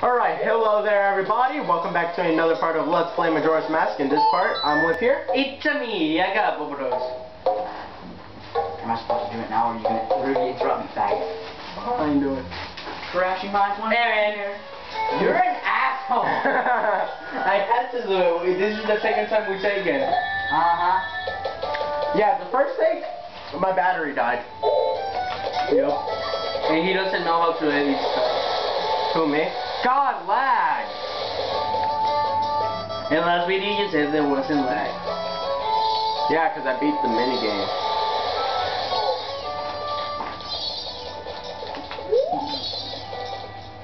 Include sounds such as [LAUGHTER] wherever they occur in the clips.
Alright, hello there everybody. Welcome back to another part of Let's Play Majora's Mask. In this part, I'm with here. It's -a me, I got Bobros. Am I supposed to do it now or are you going to really interrupt me, faggot? How you doing? Crashing my one? Aaron, You're an asshole! [LAUGHS] I had to do it. This is the second time we take it. Uh-huh. yeah, the first take, my battery died. Yep. And he doesn't know how to edit stuff. Who, me? God, lag! In last video you said there wasn't lag. Yeah, because I beat the minigame.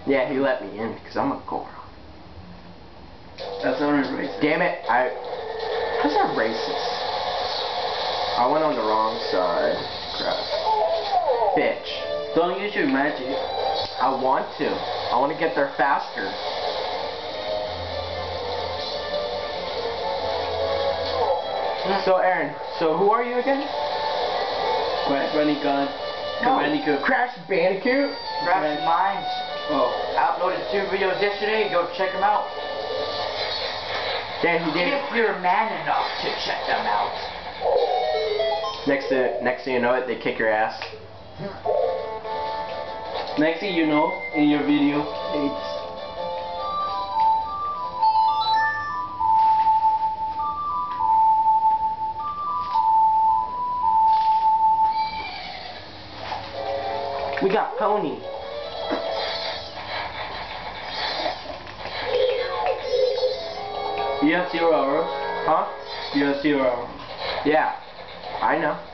Yeah, he let me in because I'm a Goron. That's not racist. Damn it, I... How's that racist? I went on the wrong side. Crap. Bitch. Don't use your magic. I want to. I want to get there faster. So, Aaron, so who are you again? Crash Bandicoot. No. Bandicoot. Crash Bandicoot? Crashing Minds. Oh. I uploaded two videos yesterday. Go check them out. Damn, he did. If you're man enough to check them out. Next to, next thing you know it, they kick your ass. Hmm. Next thing you know, in your video, it's We got Pony. you have zero hours. Huh? You have zero hours. Yeah. I know.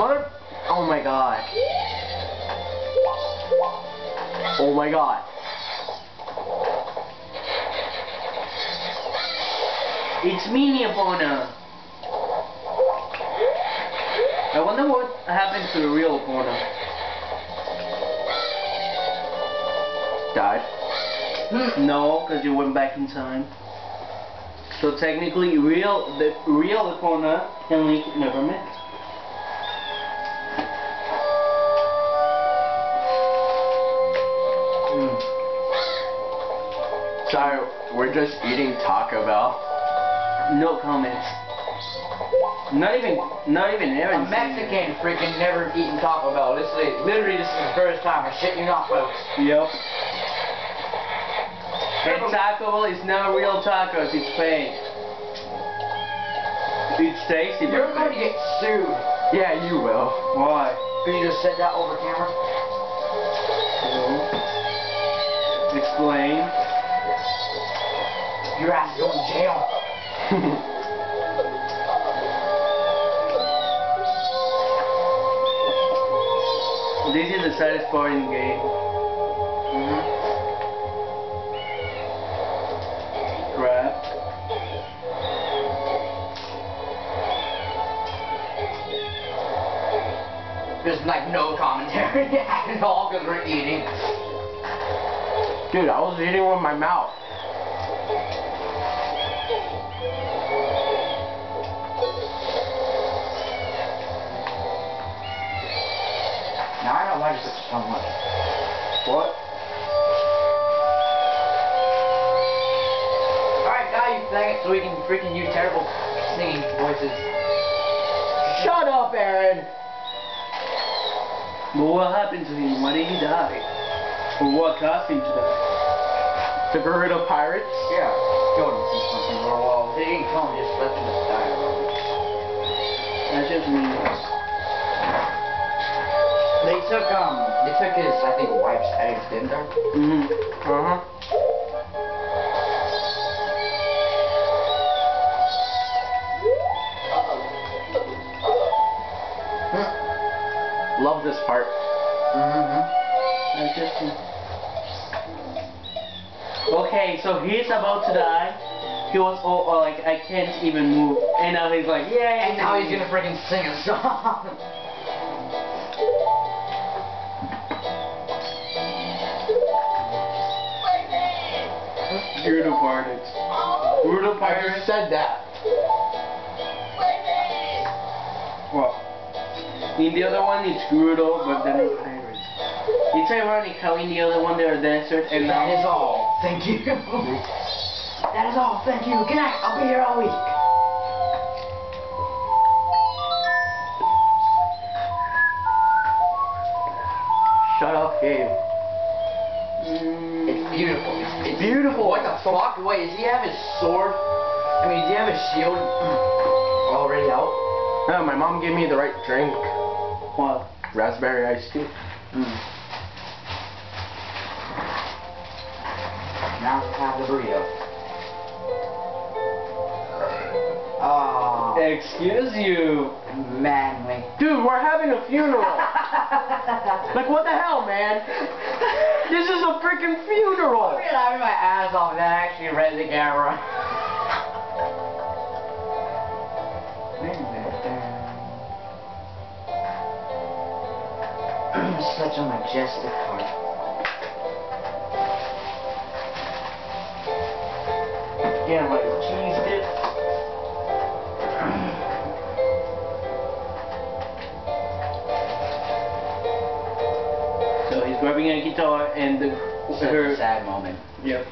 Mother... Oh my god. Oh my god. It's me, Epona. I wonder what happened to the real Epona. Died. Hmm. No, because you went back in time. So technically, real the real Epona and Link never met. Sorry, we're just eating Taco Bell. No comments. Not even, not even A Aaron. Mexican freaking never eaten Taco Bell. This is literally this is the first time. I shit you not, folks. Yep. And Taco Bell is not real tacos, it's fake. It's tasty, You're but going to fake. get sued. Yeah, you will. Why? Could you just said that over camera? Explain. Your ass is going to jail. [LAUGHS] This is the saddest part in the game. Mm-hmm. Crap. There's like no commentary [LAUGHS] at all because we're eating. Dude, I was eating with my mouth. Now I don't like this so much. What? Alright, now you faggot so we can freaking use terrible singing voices. Shut up, Aaron! But what happened to him? Why did he die? Or what caused him to die? The Gerudo Pirates? Yeah, killed him since something or well, they didn't kill him, just left him to die. That's just meaningless. They took um they took his I think wife's eggs, didn't they? Mm-hmm. Uh-huh. Love this part. Mm-hmm. Okay, so he's about to die. He was all, all like, I can't even move. And now he's like, yeah. And now he's gonna freaking sing a song. [LAUGHS] Brutal Pirates. Brutal I Pirates. just said that. In the other one, it's Gerudo, but then it's pirates. It's ironic how in the other one they're desert and That now is all. Thank you. that is all. Thank you. Good night. I'll be here all week. Shut up, Gabe. Mm. It's beautiful. Beautiful. What the fuck? Wait, does he have his sword? I mean, does he have his shield [CLEARS THROAT] already out? No, my mom gave me the right drink. what? Raspberry iced tea. Hmm. Now let's have the burrito. Oh, Excuse you. manly. Dude, we're having a funeral. Like, what the hell, man? This is a freaking funeral. I'm funeral. laughing my ass off and then I actually read the camera. Such a majestic heart. Yeah, like cheese dip. A guitar and the her. sad moment. Yep.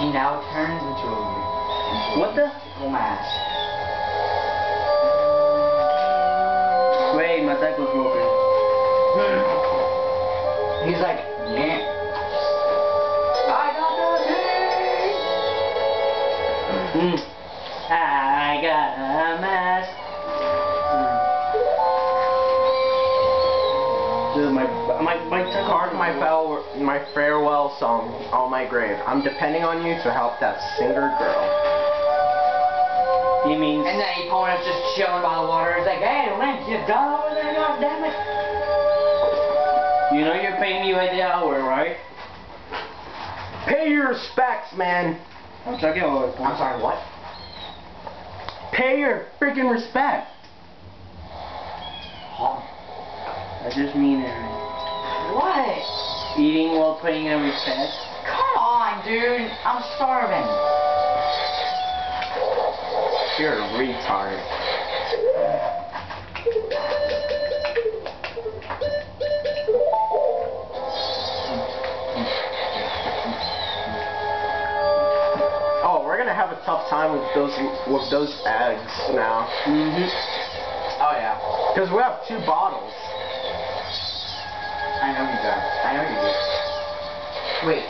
He now turns into a into What the? mystical mask. Wait, my cycle's broken. He's like, yeah. I got the Mm. I got Dude, my my my cycle. Carve my fell, my farewell song on my grave. I'm depending on you to help that singer girl. He means. And then Epona's just chilling by the water. He's like, hey, Link, you done over there? God damn it. You know you're paying me by the hour, right? Pay your respects, man. I'm talking about. I'm sorry, what? Pay your freaking respect. Huh? I just mean it. What? Eating while paying a respect. Come on, dude. I'm starving. You're a retard. Oh, we're gonna have a tough time with those with those eggs now, Mm-hmm. Oh, yeah. because we have two bottles. I know you. Wait.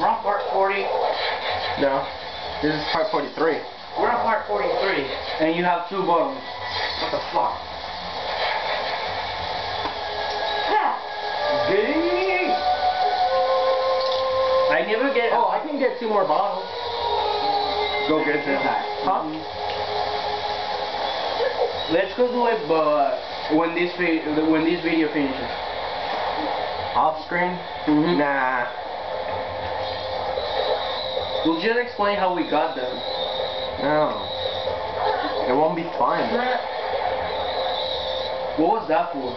We're on part 40. No, this is part 43. We're on part 43. And you have two bottles. What the fuck? [LAUGHS] I never get. Oh, I can get two more bottles. go get them. Huh? Mm-hmm. Let's go do it, but when this when this video finishes. Off screen? Mhm. Nah. We'll just explain how we got them. No. It won't be fun. What was that for?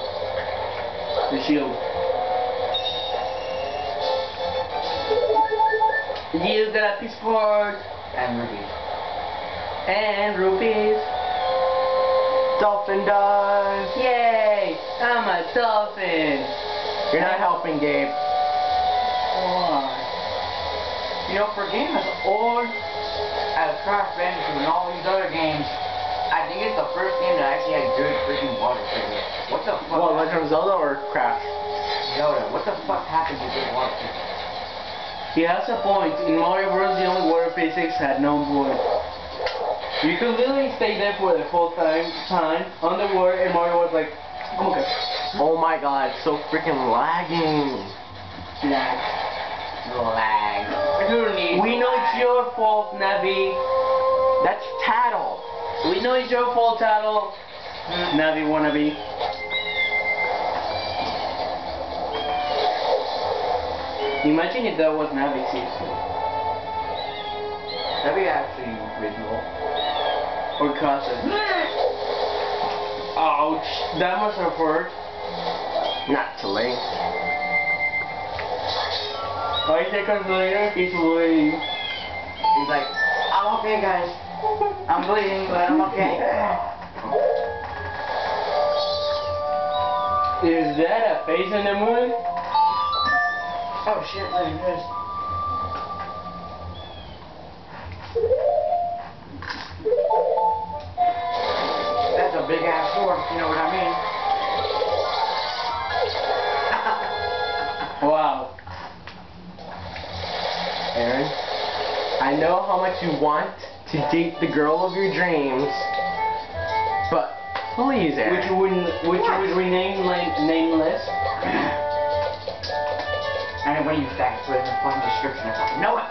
The shield. You got a piece board And Ruby. and rupees. Dolphin dive. Yay! I'm a dolphin. You're not helping, Gabe. Why? You know, for a game as old as Crash Bandicoot and all these other games, I think it's the first game that actually had good freaking water physics. What the fuck? What, Legend of Zelda or Crash? Zelda, what the fuck happened to good water physics? He has a point. In Mario Bros. the only water physics had no void. You could literally stay there for the full time time underwater and Mario was like, okay. Oh my god, it's so freaking lagging. Lag. Lag. Who needs We know it's your fault, Navi. That's Tatl. We know it's your fault, Tatl. Mm. Navi wannabe. Imagine if that was Navi. That'd be actually original. Or Casa. [LAUGHS] Ouch. That must have hurt. Not too late. Oh, Five seconds later, he's away. He's like, I'm okay, guys. I'm bleeding, but I'm okay. Is that a face in the moon? Oh shit, look at this. That's a big ass sword, you know what I mean. Know how much you want to date the girl of your dreams, but please, Aaron. Which would which What? would rename like nameless? And when you facts put it in the fucking description, I fucking know it.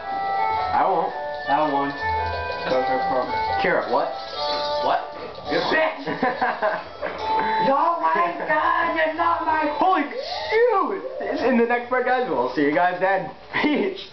I won't. That one. Cover problem. Kira, what? What? You bitch! oh my god, you're not my Holy shoot! In the next part, guys, we'll see you guys then. [LAUGHS] Peace.